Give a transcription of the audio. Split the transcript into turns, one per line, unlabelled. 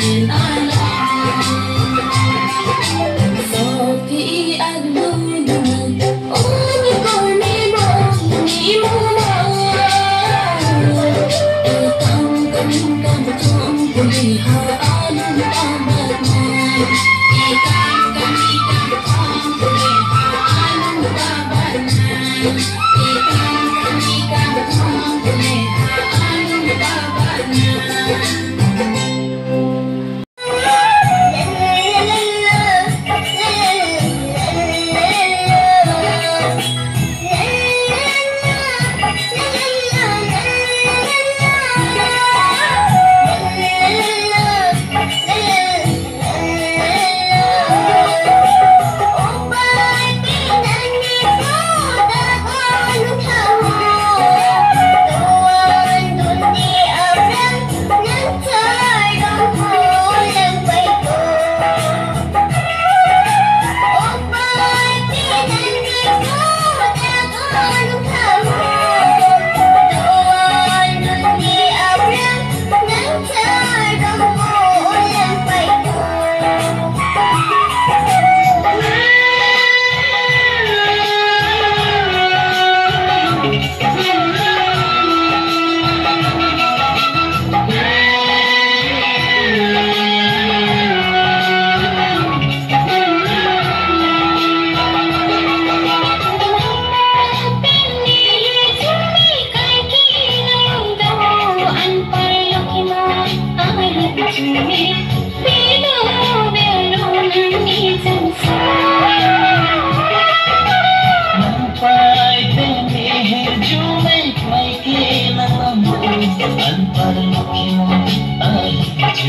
and I